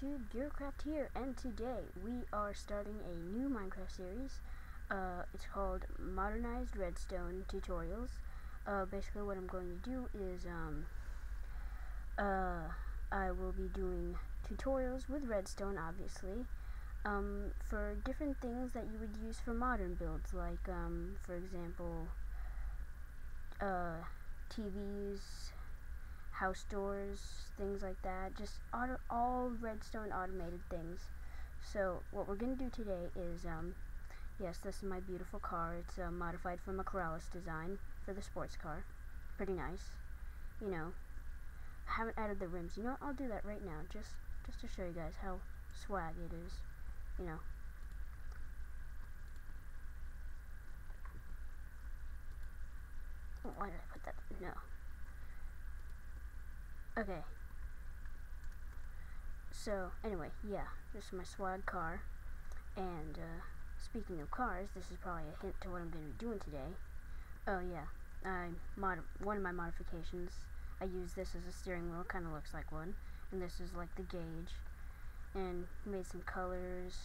YouTube, Gearcraft here, and today we are starting a new Minecraft series. Uh, it's called Modernized Redstone Tutorials. Uh, basically what I'm going to do is, um, uh, I will be doing tutorials with redstone, obviously, um, for different things that you would use for modern builds, like, um, for example, uh, TVs, house doors, things like that. Just auto, all redstone automated things. So what we're going to do today is, um, yes, this is my beautiful car. It's uh, modified from a Keralis design for the sports car. Pretty nice. You know, I haven't added the rims. You know what? I'll do that right now, just just to show you guys how swag it is. You know. Why did I put that? No. Okay. So, anyway, yeah, this is my swag car. And, uh, speaking of cars, this is probably a hint to what I'm going to be doing today. Oh, yeah, I mod one of my modifications, I use this as a steering wheel, kind of looks like one. And this is like the gauge. And made some colors.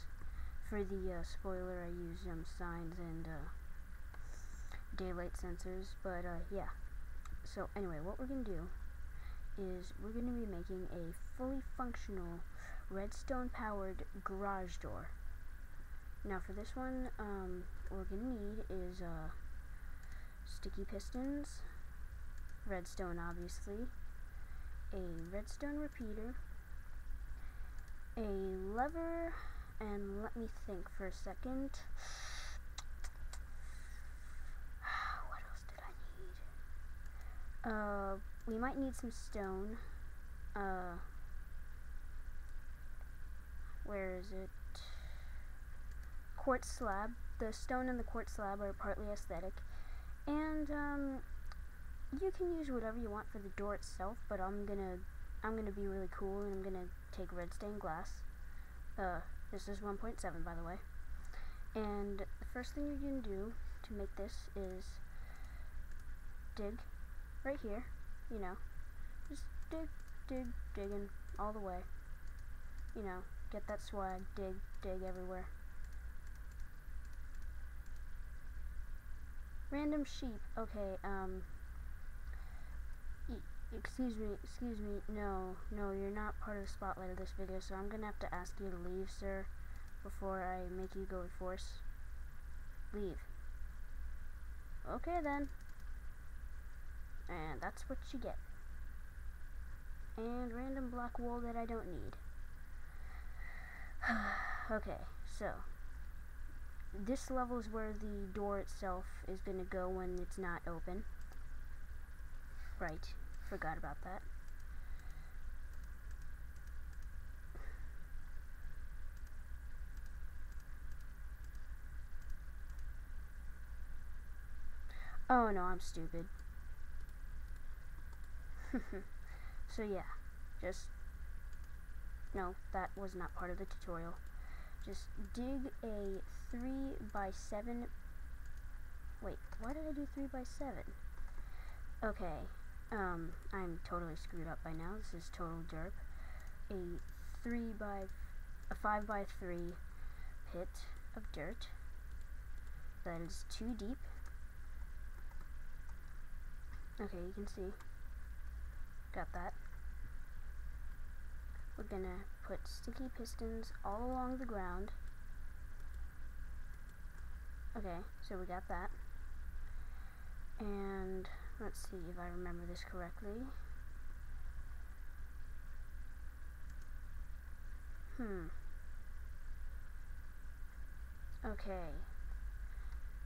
For the uh, spoiler, I used um, signs and uh, daylight sensors. But, uh, yeah. So, anyway, what we're going to do is we're going to be making a fully functional redstone powered garage door. Now for this one, um, what we're going to need is uh, sticky pistons, redstone obviously, a redstone repeater, a lever, and let me think for a second. what else did I need? Uh, we might need some stone. Uh, where is it? Quartz slab. The stone and the quartz slab are partly aesthetic. And, um, you can use whatever you want for the door itself, but I'm gonna, I'm gonna be really cool and I'm gonna take red stained glass. Uh, this is 1.7 by the way. And the first thing you're gonna do to make this is dig right here you know, just dig, dig, digging all the way. You know, get that swag, dig, dig everywhere. Random sheep. Okay, um, excuse me, excuse me, no, no, you're not part of the spotlight of this video, so I'm gonna have to ask you to leave, sir, before I make you go with force. Leave. Okay then. And that's what you get. And random black wool that I don't need. okay, so this level is where the door itself is going to go when it's not open. Right, forgot about that. Oh no, I'm stupid. so yeah, just, no, that was not part of the tutorial. Just dig a 3 by 7 wait, why did I do 3 by 7 Okay, um, I'm totally screwed up by now. This is total derp. A 3 by, a 5 by 3 pit of dirt that is too deep. Okay, you can see Got that. We're gonna put sticky pistons all along the ground. Okay, so we got that. And let's see if I remember this correctly. Hmm. Okay.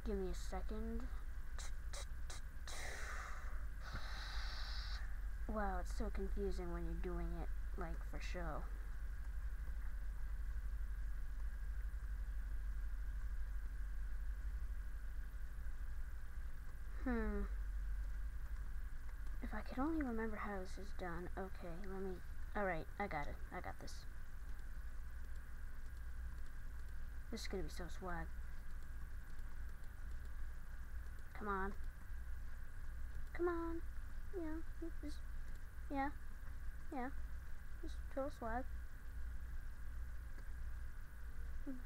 Give me a second. Wow, it's so confusing when you're doing it, like, for show. Hmm. If I could only remember how this is done. Okay, let me... Alright, I got it. I got this. This is gonna be so swag. Come on. Come on. Yeah, just yeah. Yeah. Just total swag.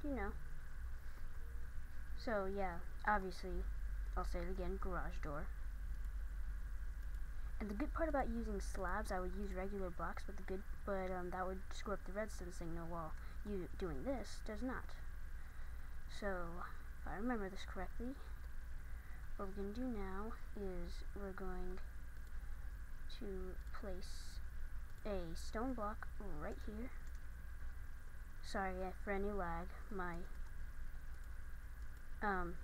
you know. So yeah, obviously, I'll say it again, garage door. And the good part about using slabs, I would use regular blocks, but the good, but um, that would screw up the redstone signal. While you doing this does not. So, if I remember this correctly, what we're going to do now is we're going to place a stone block right here. Sorry for any lag. My, um,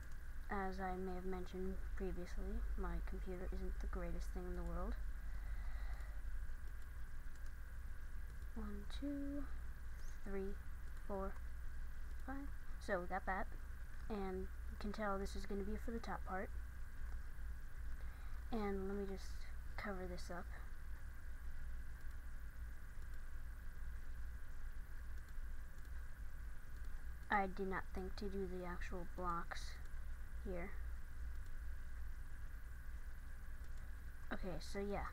as I may have mentioned previously, my computer isn't the greatest thing in the world. One, two, three, four, five. So we got that. And you can tell this is going to be for the top part. And let me just cover this up. I did not think to do the actual blocks here. Okay, so yeah.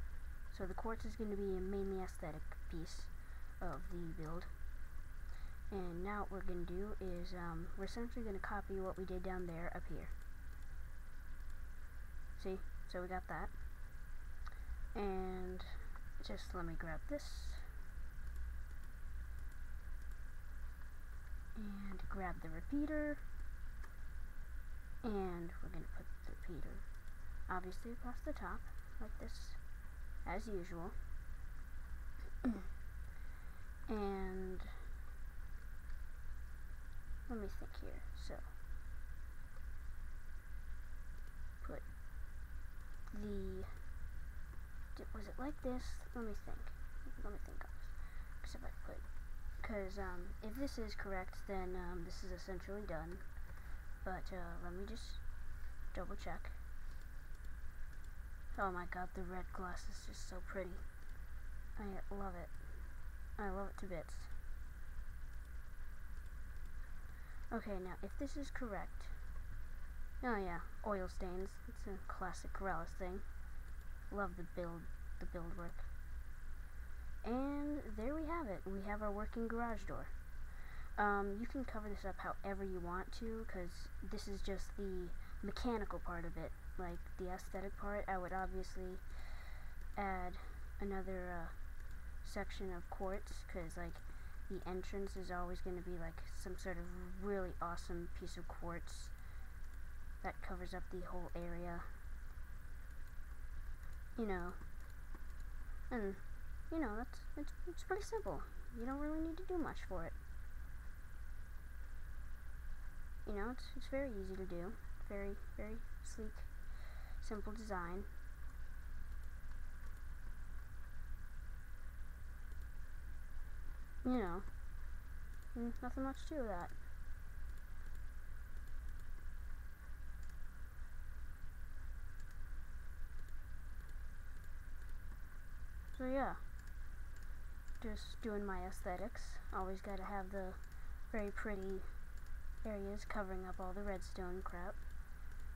So the quartz is going to be a mainly aesthetic piece of the build. And now what we're going to do is um, we're essentially going to copy what we did down there up here. See? So we got that. And just let me grab this. And grab the repeater. And we're going to put the repeater obviously across the top like this as usual. And let me think here. So put the was it like this let me think let me think because if I put because um, if this is correct then um, this is essentially done but uh, let me just double check. Oh my god, the red glass is just so pretty. I love it. I love it to bits. Okay, now if this is correct, oh yeah, oil stains. It's a classic Keralis thing. Love the build, the build work. And there we have it. We have our working garage door. Um, you can cover this up however you want to, because this is just the mechanical part of it. Like, the aesthetic part, I would obviously add another uh, section of quartz, because, like, the entrance is always going to be, like, some sort of really awesome piece of quartz that covers up the whole area. You know. And, you know, that's, it's, it's pretty simple. You don't really need to do much for it. you know, it's, it's very easy to do. Very, very sleek, simple design. You know, mm, nothing much to that. So yeah, just doing my aesthetics. Always gotta have the very pretty areas covering up all the redstone crap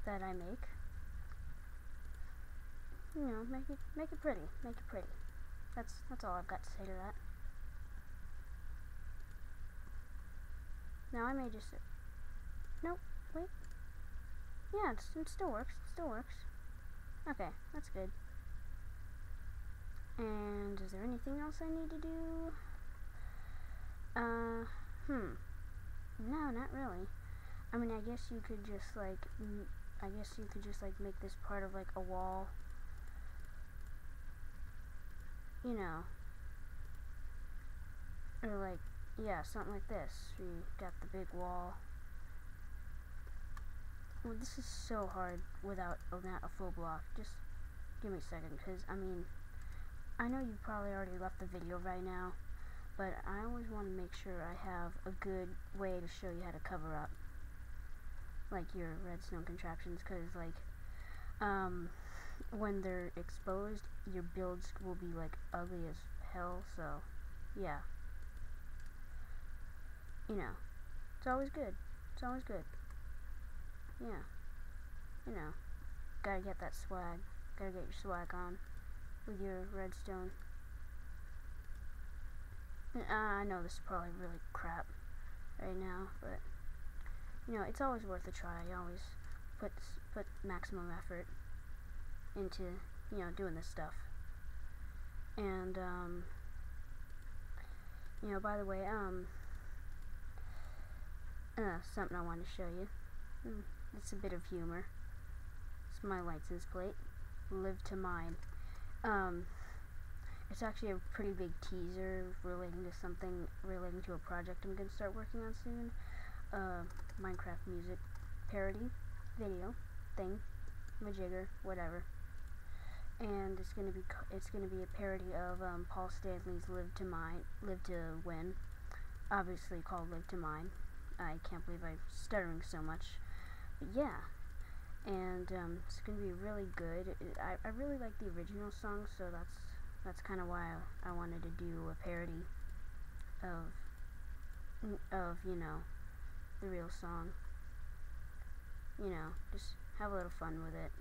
that I make. You know, make it make it pretty. Make it pretty. That's that's all I've got to say to that. Now I may just Nope, wait. Yeah, it still works. It still works. Okay, that's good. And is there anything else I need to do? Uh, hmm. No, not really. I mean, I guess you could just like, I guess you could just like make this part of like a wall. You know. Or like, yeah, something like this. We got the big wall. Well, this is so hard without not a full block. Just give me a second, because, I mean, I know you probably already left the video right now but I always want to make sure I have a good way to show you how to cover up like your redstone contraptions because like um, when they're exposed your builds will be like ugly as hell so yeah. You know it's always good. It's always good. Yeah. You know gotta get that swag. Gotta get your swag on with your redstone uh, I know this is probably really crap. right now, but you know, it's always worth a try. I always put put maximum effort into you know doing this stuff. And um, you know, by the way, um, uh, something I wanted to show you. Mm, it's a bit of humor. It's my license plate. Live to mine. Um, it's actually a pretty big teaser relating to something relating to a project I'm gonna start working on soon. Uh, Minecraft music parody video thing, majigger, whatever. And it's gonna be it's gonna be a parody of um, Paul Stanley's "Live to Mine," "Live to Win," obviously called "Live to Mine." I can't believe I'm stuttering so much, but yeah. And um, it's gonna be really good. I I really like the original song, so that's that's kind of why I, wanted to do a parody of of you know the real song. You know, just have a little fun with it,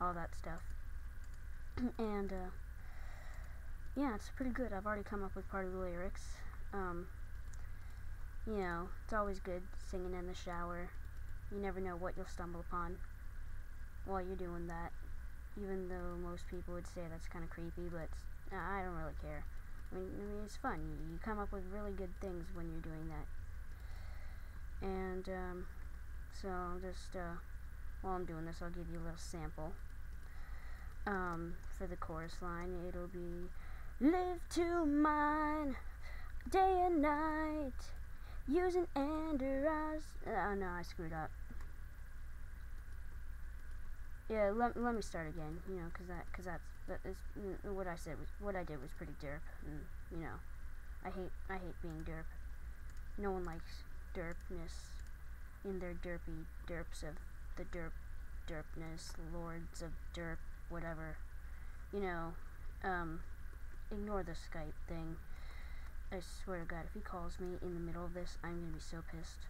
all that stuff. and uh, yeah, it's pretty good. I've already come up with part of the lyrics. Um, you know, it's always good singing in the shower. You never know what you'll stumble upon while you're doing that. Even though most people would say that's kind of creepy, but I don't really care. I mean, I mean, it's fun. You, come up with really good things when you're doing that. And um, so just uh, while I'm doing this, I'll give you a little sample. Um, for the chorus line, it'll be Live to mine day and night using Andorras. Oh no, I screwed up. Yeah, let, let me start again, you know, cause that, cause that's, that is, mm, what I said was, what I did was pretty derp, and, you know, I hate, I hate being derp. No one likes derpness in their derpy derps of the derp derpness, lords of derp, whatever. You know, um, ignore the Skype thing. I swear to God, if he calls me in the middle of this, I'm gonna be so pissed.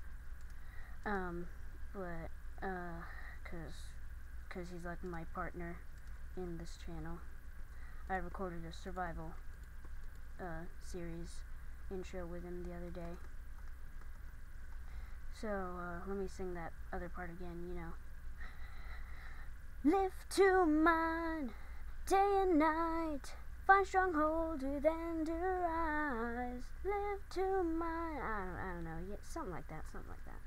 Um, but, uh, cause, cause he's like my partner in this channel. I recorded a survival, uh, series intro with him the other day. So, uh, let me sing that other part again, you know. Live to mine, day and night, find stronghold within your eyes. Live to mine. I don't, I don't know, yeah, something like that, something like that.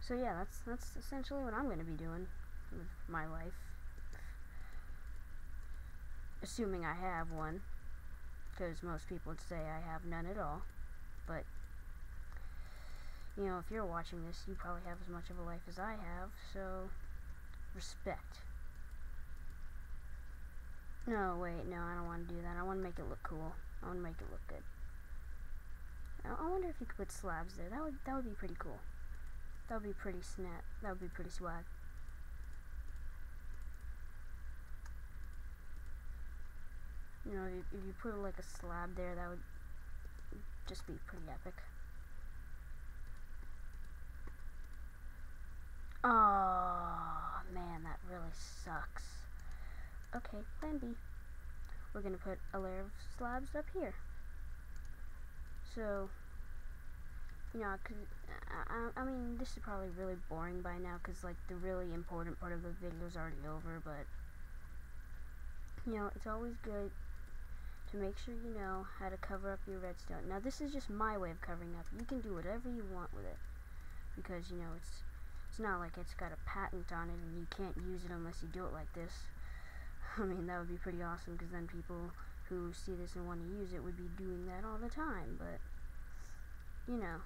So yeah, that's that's essentially what I'm going to be doing my life, assuming I have one, because most people would say I have none at all. But you know, if you're watching this, you probably have as much of a life as I have, so respect. No, wait, no, I don't want to do that. I want to make it look cool. I want to make it look good. I wonder if you could put slabs there. That would that would be pretty cool. That would be pretty snap. That would be pretty swag. You know, if, you put like a slab there, that would just be pretty epic. Oh, man, that really sucks. Okay, plan B. We're going to put a layer of slabs up here. So, you know, cause, I, I mean, this is probably really boring by now because, like, the really important part of the video is already over, but, you know, it's always good to make sure you know how to cover up your redstone. Now, this is just my way of covering up. You can do whatever you want with it because, you know, it's it's not like it's got a patent on it and you can't use it unless you do it like this. I mean, that would be pretty awesome because then people who see this and want to use it would be doing that all the time, but, you know.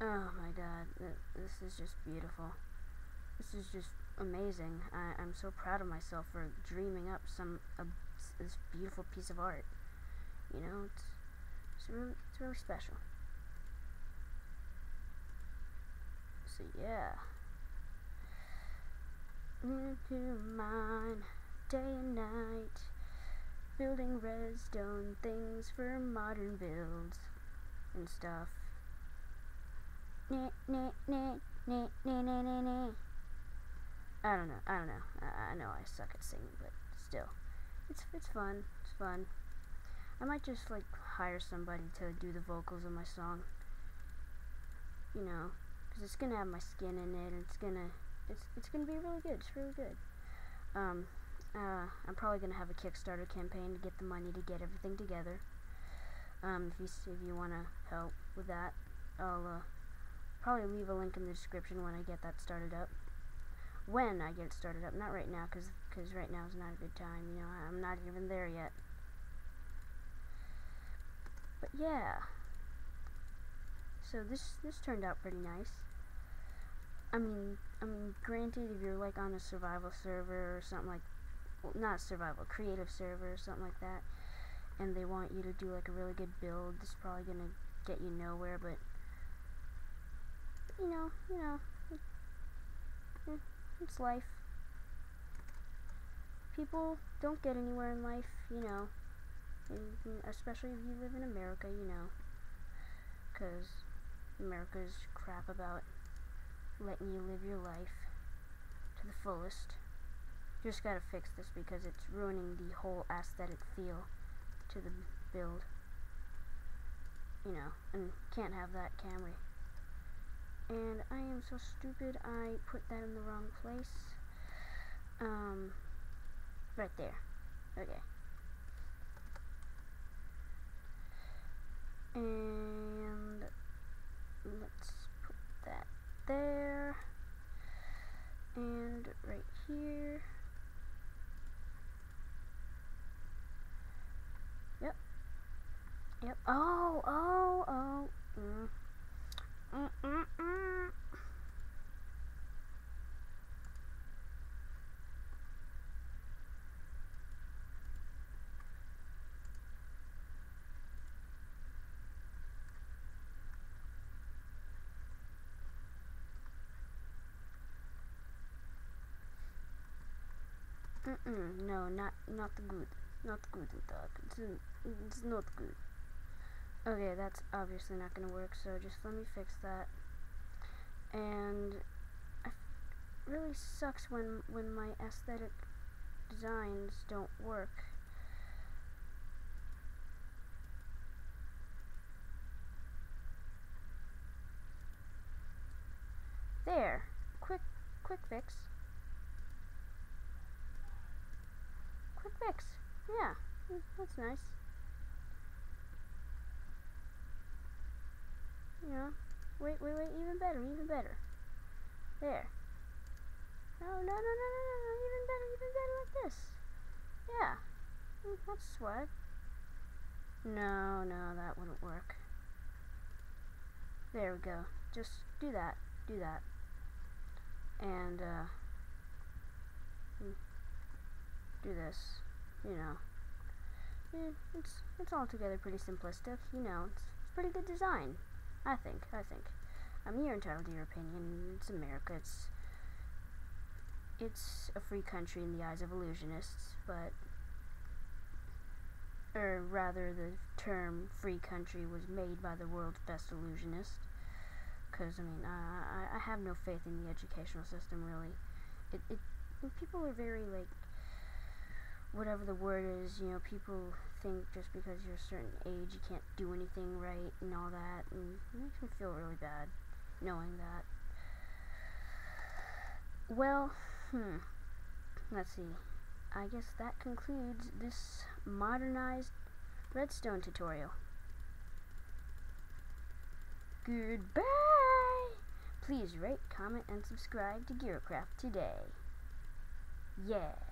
Oh my god, this is just beautiful. This is just amazing. I, am so proud of myself for dreaming up some uh, this beautiful piece of art. You know, it's it's really, it's really special. So yeah. Into mine, day and night, building redstone things for modern builds and stuff. Nah, nah, nah, nah, nah, nah, nah, nah. I don't know. I don't know. I, I know I suck at singing, but still. it's it's fun. It's fun. I might just like hire somebody to do the vocals of my song. You know, because it's gonna have my skin in it. And it's gonna it's it's gonna be really good. It's really good. Um, uh, I'm probably gonna have a Kickstarter campaign to get the money to get everything together. Um, if you if you wanna help with that, I'll uh, probably leave a link in the description when I get that started up. When I get started up, not right now, cause cause right now is not a good time. You know, I'm not even there yet. But yeah. So this this turned out pretty nice. I mean, I mean, granted, if you're like on a survival server or something like, well, not survival, creative server or something like that, and they want you to do like a really good build, is probably gonna get you nowhere. But you know, you know, it's life. People don't get anywhere in life, you know, especially if you live in America, you know, because America's crap about letting you live your life to the fullest. Just gotta fix this because it's ruining the whole aesthetic feel to the build. You know, and can't have that, can we? And I am so stupid, I put that in the wrong place. Um, right there. Okay. And let's put that there and right here yep yep oh oh mm. Mm -mm -mm. Mm-mm, no, not not good. Not good dog. It's, it's not good. Okay, that's obviously not gonna work, so just let me fix that. And it really sucks when when my aesthetic designs don't work. There. Quick quick fix. Yeah, mm, that's nice. Yeah. Wait, wait, wait, even better, even better. There. No, no, no, no, no, no, even better, even better like this. Yeah. Mm, that's swag. No, no, that wouldn't work. There we go. Just do that. Do that. And, uh, mm, do this you know, it's it's altogether pretty simplistic. You know, it's, it's pretty good design. I think. I think. I mean, you're entitled to your opinion. It's America. It's it's a free country in the eyes of illusionists, but or rather, the term "free country" was made by the world's best illusionist. Because I mean, I I have no faith in the educational system. Really, it it people are very like whatever the word is, you know, people think just because you're a certain age you can't do anything right and all that, and it makes me feel really bad knowing that. Well, hmm, let's see. I guess that concludes this modernized redstone tutorial. Goodbye! Please rate, comment, and subscribe to GearCraft today. Yeah.